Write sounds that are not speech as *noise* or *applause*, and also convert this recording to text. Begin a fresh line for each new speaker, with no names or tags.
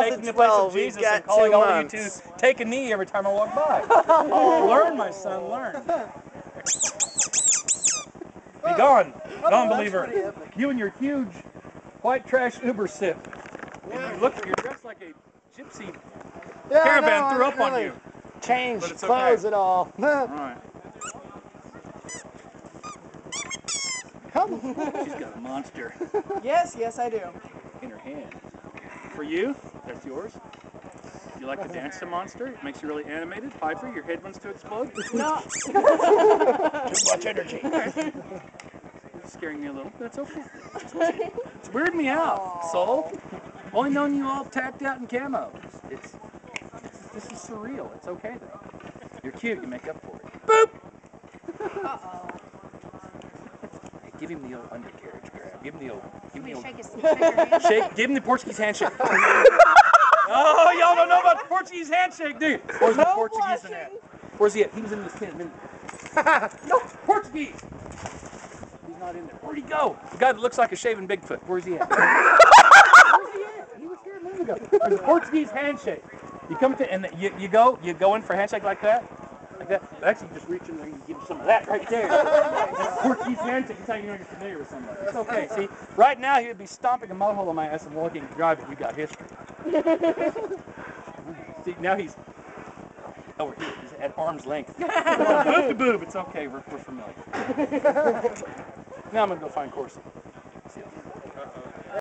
taking the place of Jesus and calling all of you to take a knee every time I walk by. *laughs* learn, my son, learn. Be gone, non-believer. You and your huge white trash Uber sip. And you look, you're dressed like a gypsy
Yeah,
caravan
no,
threw up on you.
Changed
But it's
clothes at all. *laughs*
All right.
Come.
She's got a monster *laughs*
Yes, yes, I do.
in her hand. For you, that's yours. You like to dance the monster? It makes you really animated. Piper, your head wants to explode.
No, *laughs*
Too much energy. It's scaring me a little. That's okay. It's weirding me out, soul. Only known you all tacked out in camo. It's, it's this is surreal. It's okay though. You're cute. You make up for it. Boop.
uh-oh.
Hey, give him the old undercarriage grab. Give him the old. Give him the old.
Shake, his, shake your.
Shake. Give him the Portuguese handshake. *laughs* oh, y'all don't know about the Portuguese handshake, do you? Where's the Portuguese in that? Where's he at? He was in this tent. a minute. no, Portuguese. He's not in there. Where'd he go? The guy that looks like a shaven Bigfoot. Where's he at? *laughs* Where's he at? He was here a minute ago. There's a Portuguese handshake. You come to and you, you go you go in for a handshake like that. Like that. Actually, you just reach in there and give him some of that right there. *laughs* Portuguese handshake. That's how you know you're familiar with somebody. It's okay. See, right now he would be stomping a mud hole in my ass and walking and driving. We got history. *laughs* See, now he's over here. He's at arm's length. *laughs* boob to boob. It's okay. We're, we're familiar. *laughs* now I'm going to go find Corson. See ya. Uh -oh.